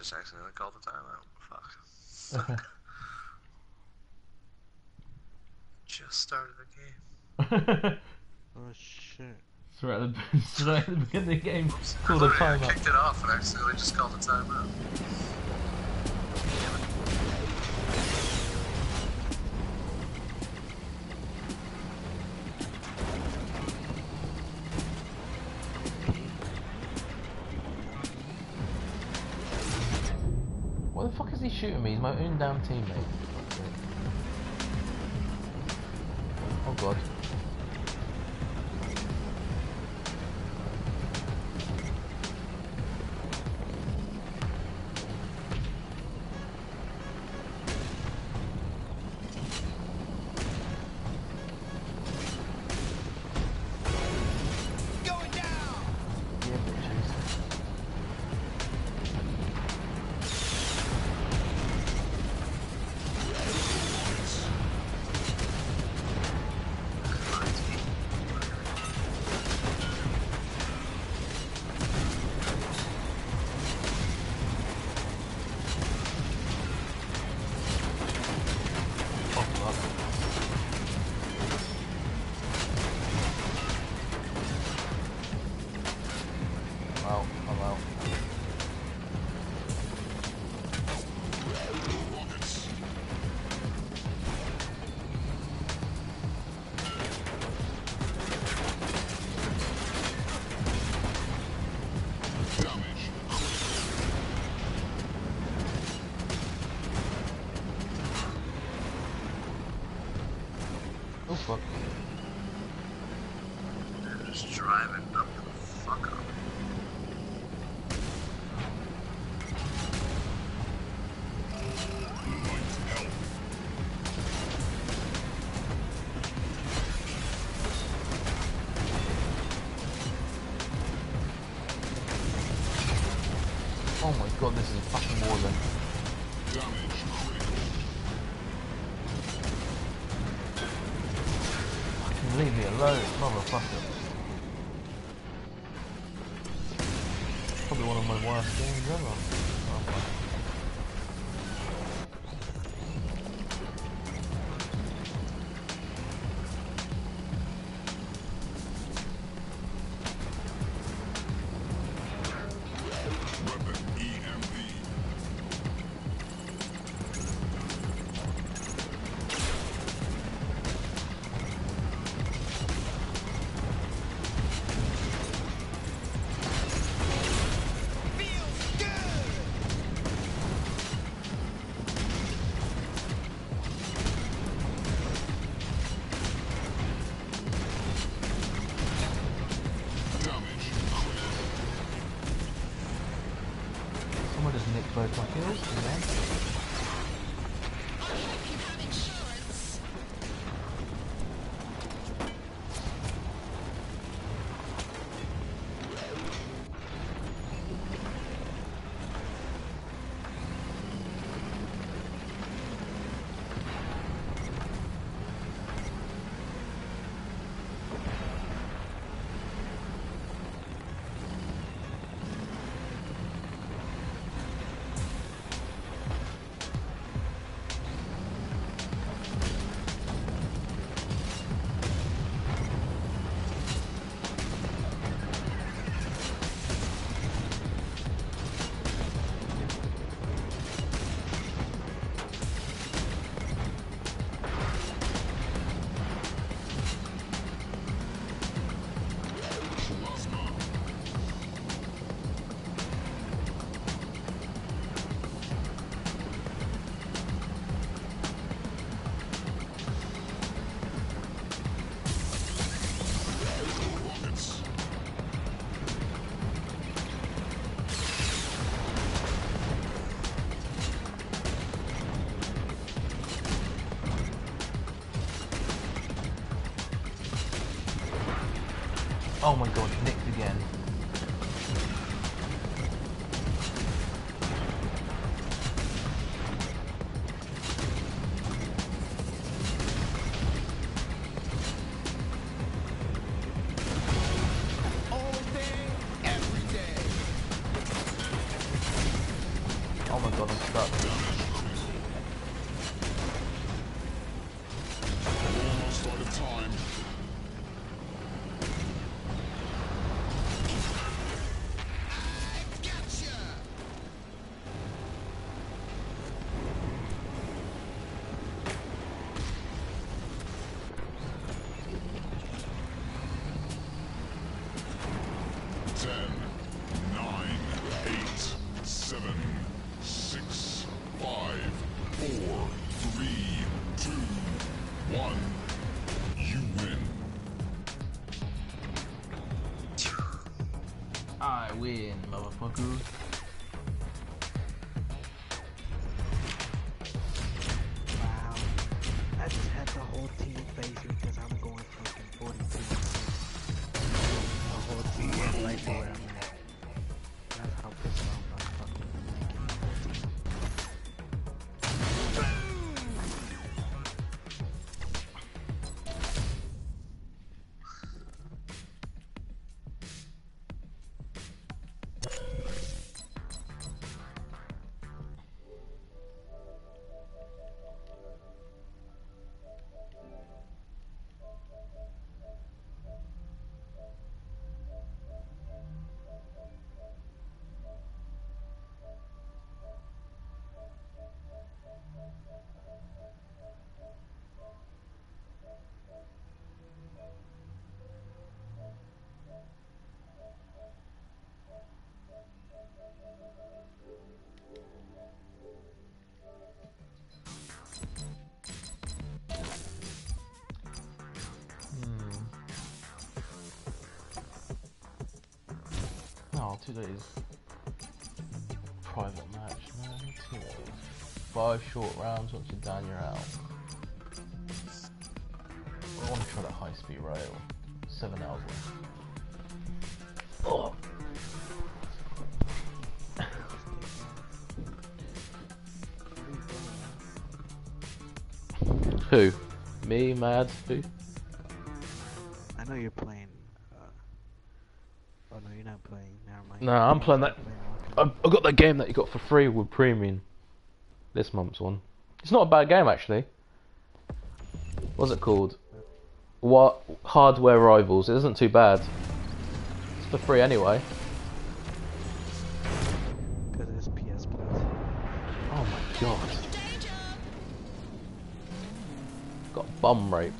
just accidentally called the timeout. Fuck. just started the game. Oh shit. Straight at the, straight at the beginning of the game, called a Literally, I timeout. kicked it off and accidentally just called a timeout. Shooting me? He's my own damn teammate. Oh god. Alone, motherfucker. Probably one of my worst games ever. Oh, Oh my god, nicked again. Motherfucker. Wow. I just had the whole team face because I'm going fucking 42. The whole team is Two days. Private match, no, two days. Five short rounds, once you're done, you're out. I want to try that high speed rail. Seven hours left. Oh. Who? Me, Mad? Who? No, I'm playing that. I I got that game that you got for free with premium. This month's one. It's not a bad game actually. What's it called? What hardware rivals? It isn't too bad. It's for free anyway. Because PS Plus. Oh my god. Got bum rape.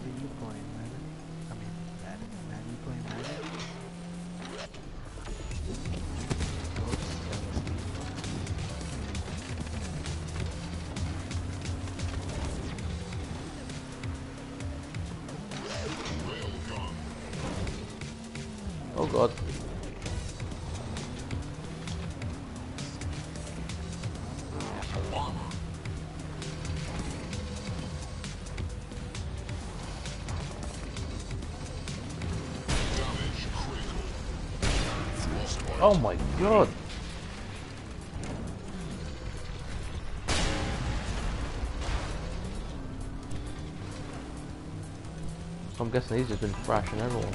Oh my god. I'm guessing he's just been thrashing everyone.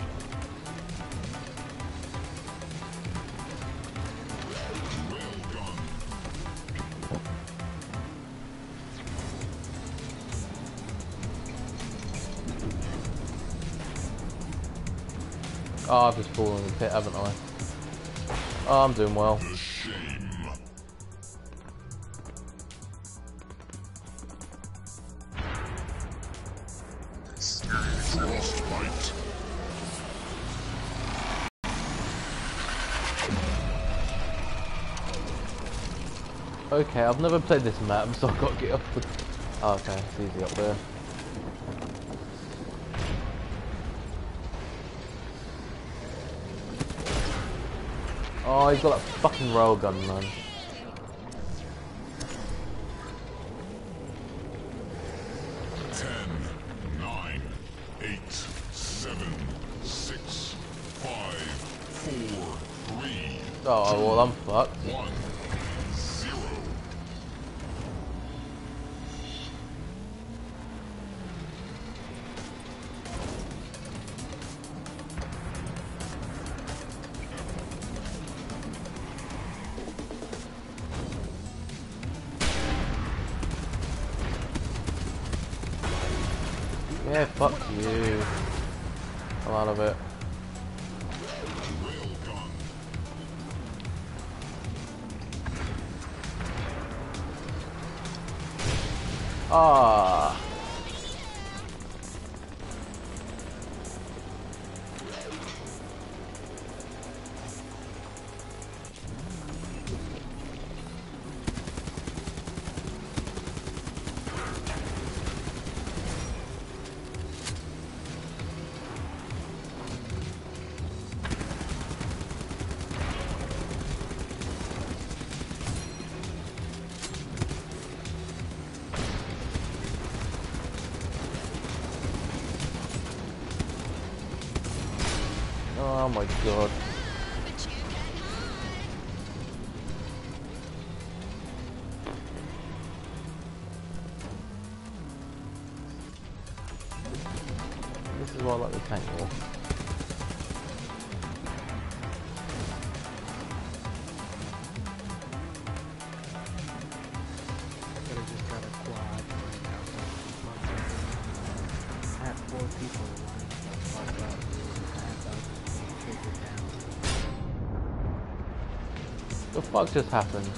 Oh, I've just fallen in the pit, haven't I? Oh, I'm doing well. Okay, I've never played this map, so I've got to get up the... Oh, okay, it's easy up there. Oh, he's got that fucking railgun, man. Yeah, fuck you. I'm out of it. Ah. God. Fuck just happened?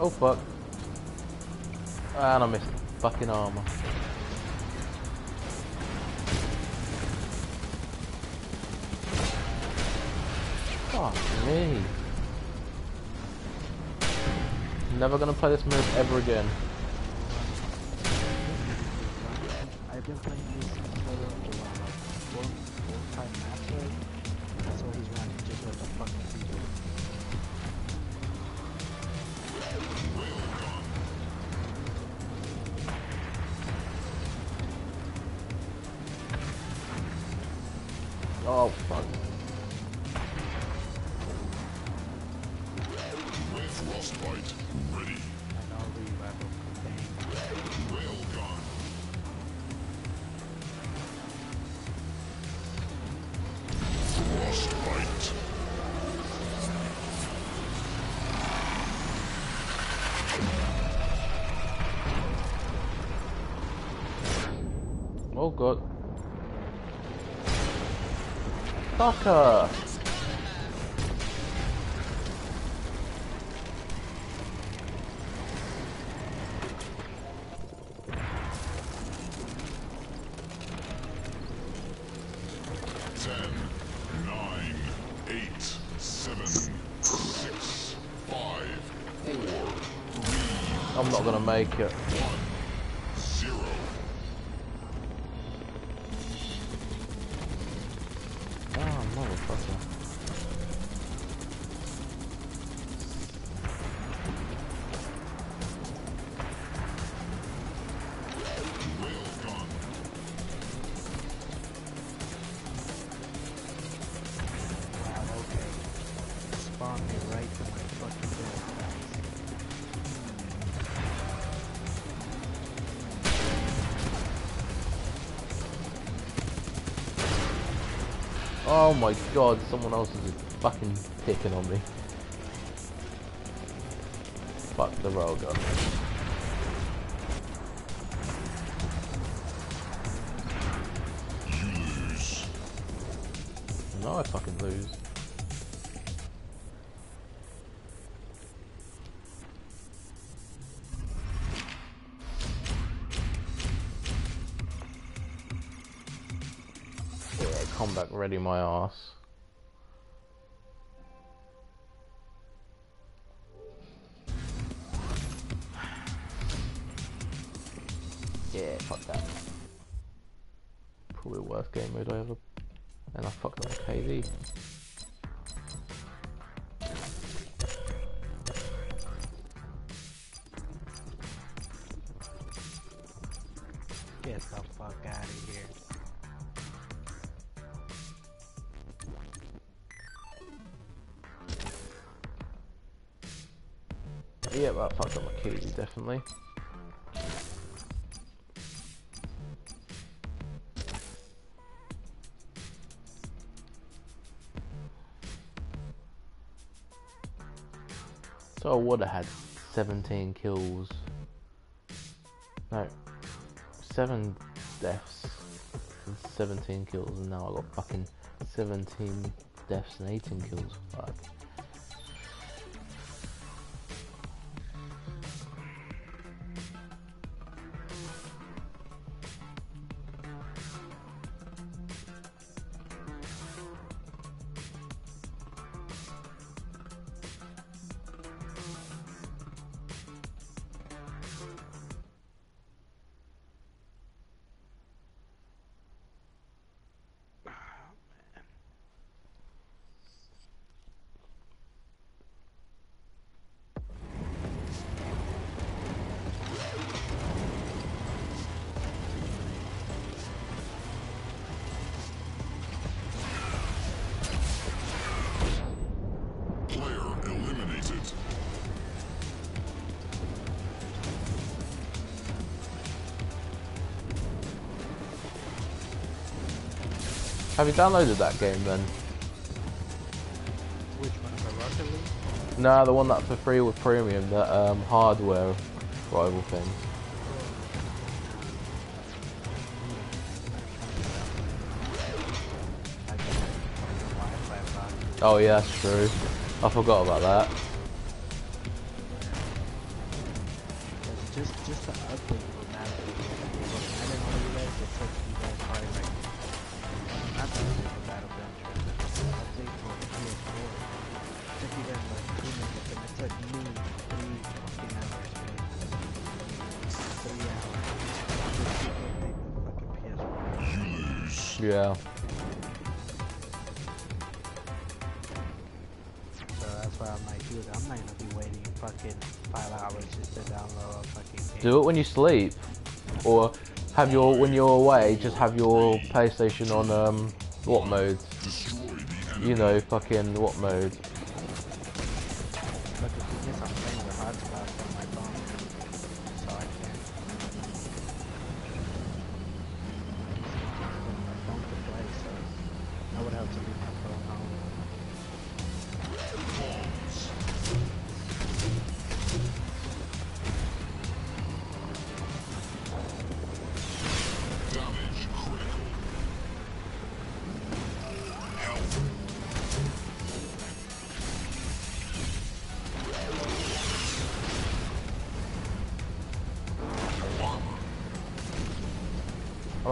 Oh fuck. And I missed fucking armor. Fuck me. Never gonna play this move ever again. Frostbite ready. And bang. Railgun. Frostbite. Oh god. Fucker! Oh my god, someone else is fucking picking on me. Fuck the railgun. Combat ready my ass. Yeah, fuck that. Probably worst game mode I ever and I fucked up my would have had 17 kills No, seven deaths and 17 kills, and now I got fucking 17 deaths and 18 kills. Have you downloaded that game then? Which one? The Rocket League? No, the one that's for free with premium, that um, hardware rival thing. I got fucking Wi-Fi box. Oh yeah, that's true. I forgot about that. Just just the update for Madden. For Madden on you guys, it took you guys probably like not for Battlefield, update for PS4. Took you guys like two minutes, and it took me three fucking hours. Man. Three hours. Just to update the fucking PS4. You lose. Yeah. So that's why I'm like, dude, I'm not gonna be waiting fucking five hours just to download a fucking game. Do it when you sleep, or have your when you're away, just have your PlayStation on um what mode? You know, fucking what mode?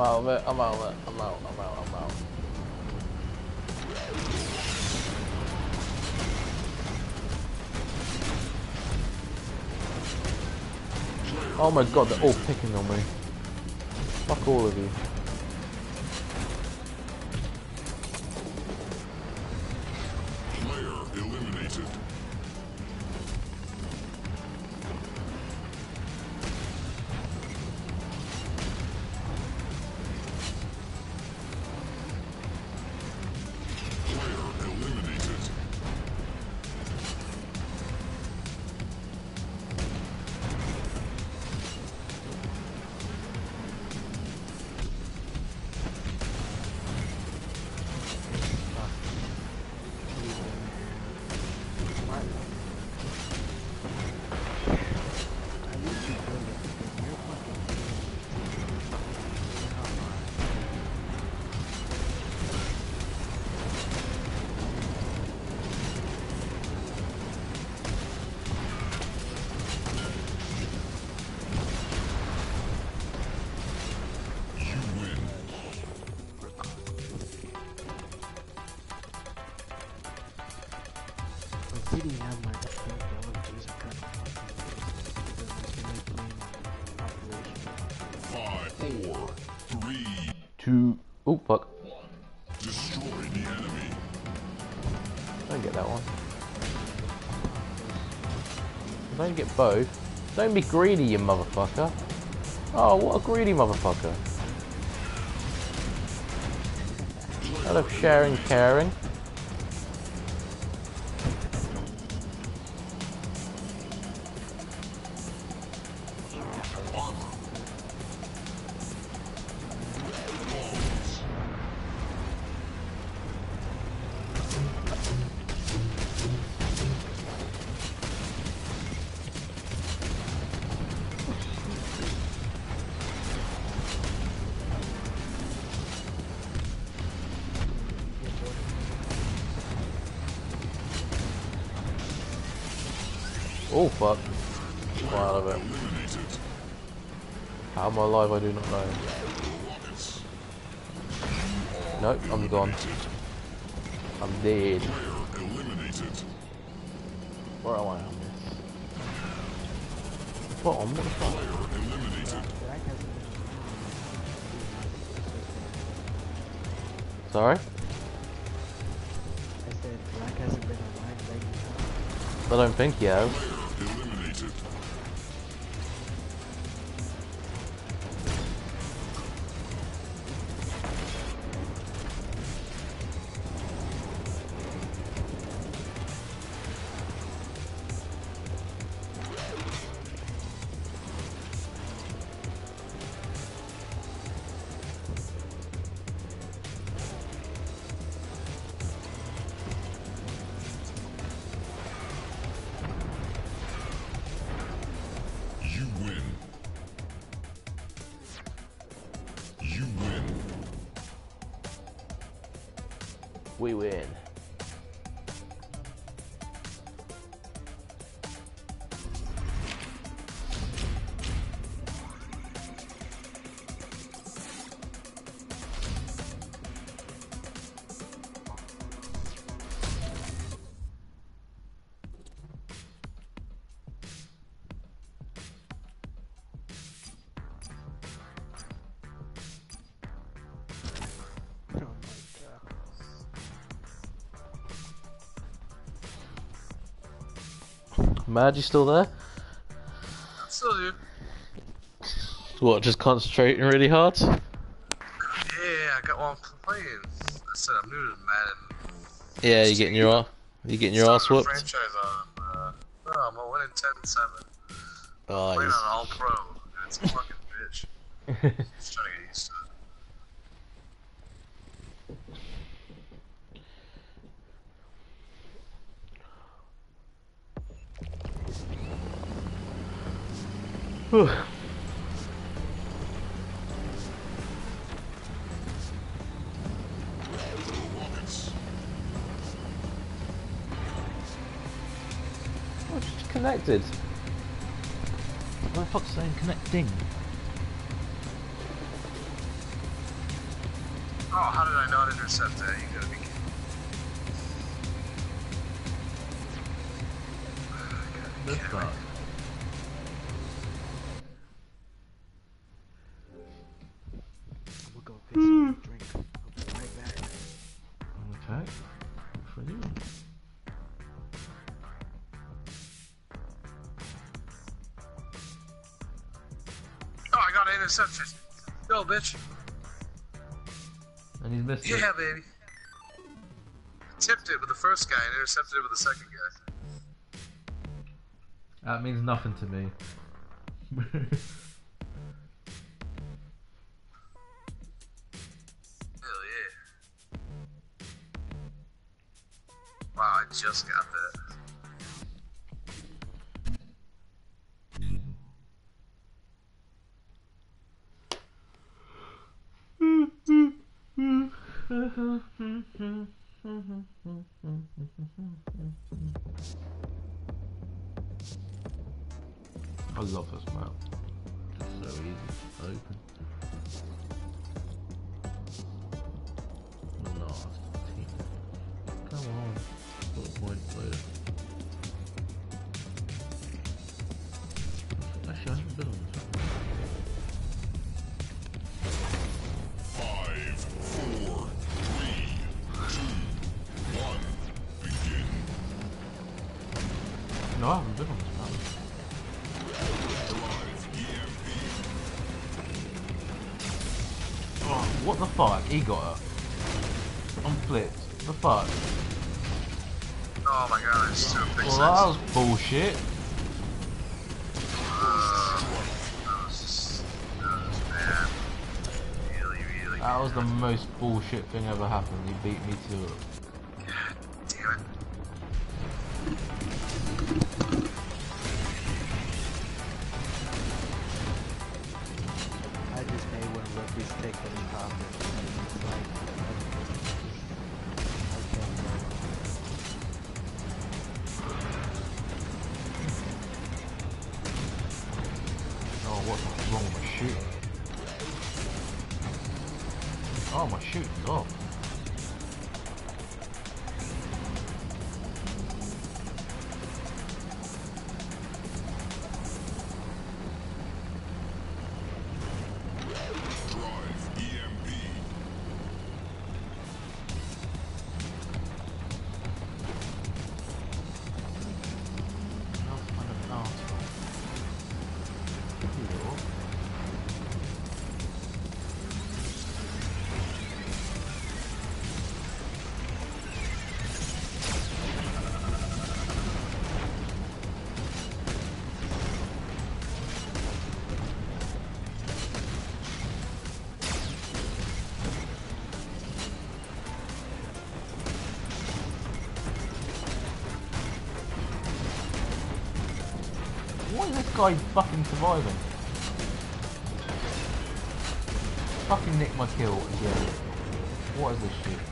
Out of it. I'm out of it. I'm out. I'm out. I'm out. Oh my god, they're all picking on me. Fuck all of you. Oh fuck. Destroy the enemy. Don't get that one. If I don't get both. Don't be greedy, you motherfucker. Oh, what a greedy motherfucker. I love sharing, caring. Oh fuck. Well, out of it. How am I alive? I do not know. Nope, I'm gone. I'm dead. Where am I on this? Bottom, what the fuck? Player eliminated. Black hasn't been online. Sorry? I said Black hasn't been online lately. I don't think he has. We win. Mad, you still there? Still do. What, just concentrating really hard? Yeah, I got one playing. I said I'm new to Madden. Yeah, you getting your you getting your ass whooped? Franchise on. Uh, no, I'm a winning 10-7. Oh, Playing on All Pro. It's a fucking bitch. Just trying to get used to it. Whew. Rockets. Oh, it's just connected. What the fuck's saying connecting? Oh, how did I not intercept that? You gotta be kidding. This Kidding me. guy. I'm go some drink. I'll be right back. Okay. For you. Oh, I got an interception. Go, bitch. And he's missed it. Yeah, baby. I Tipped it with the first guy and intercepted it with the second guy. That means nothing to me. just got No, I haven't been on this map. Oh, what the fuck? He got it. I'm flipped. The fuck? Oh my god, I just threw a big Well, that was bullshit. That was just, that was bad. Really, really That was the most bullshit thing ever happened. He beat me to it. what the wrong with my shooting? Oh, my shooting's off. Guy fucking surviving? Fucking nick my kill again. What is this shit?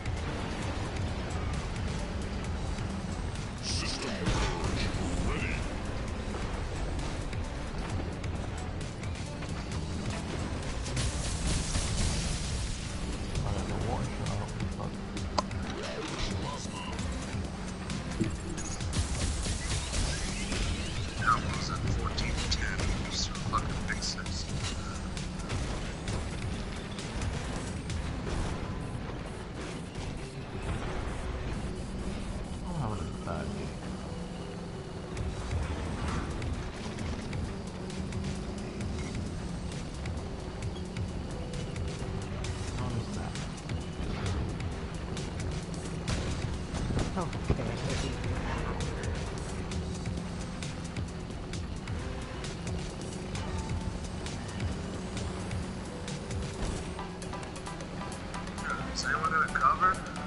Gonna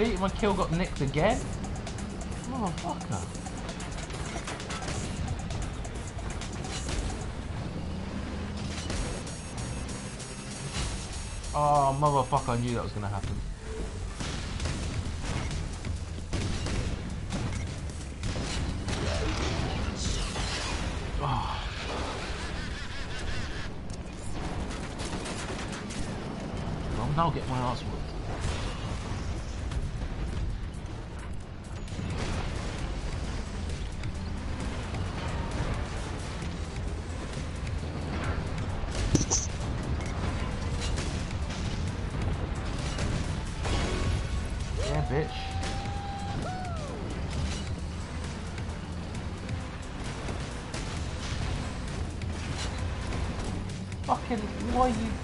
Really? My kill got nicked again? Motherfucker. Oh, motherfucker, I knew that was gonna happen. Oh. Well, now I'll get my ass Fucking, why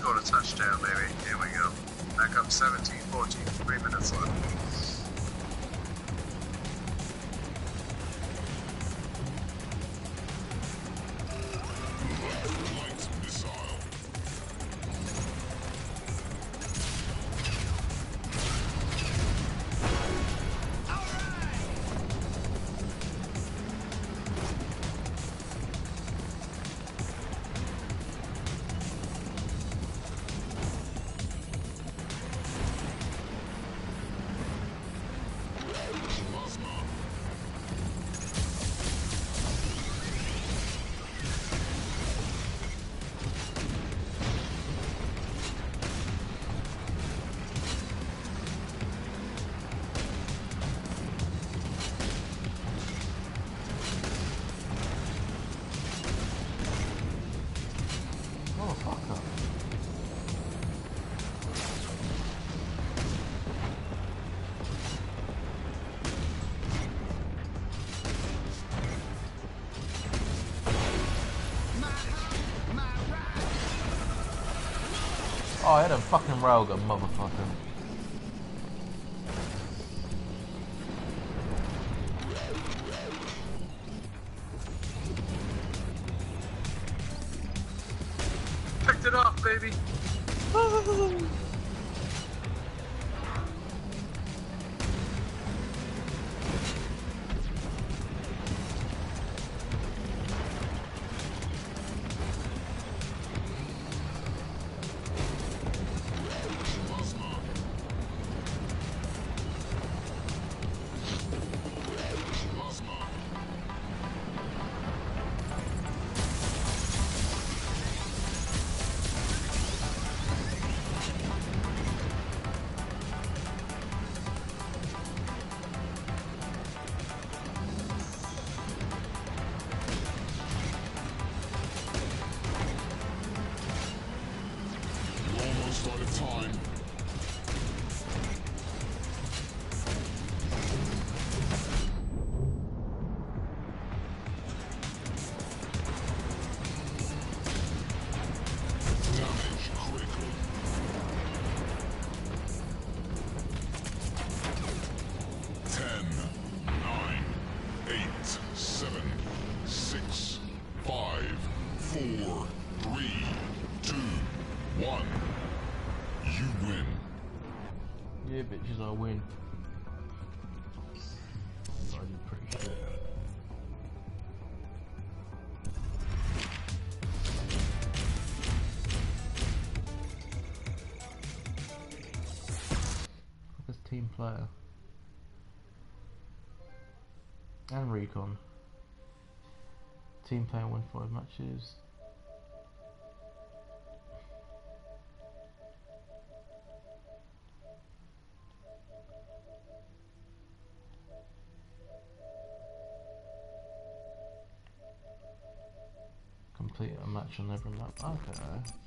scored a touchdown, baby. Here we go. Back up 17 14. Three minutes left. Oh, I had a fucking railgun, motherfucker. And recon. Team player won five matches. Complete a match on every map. Okay.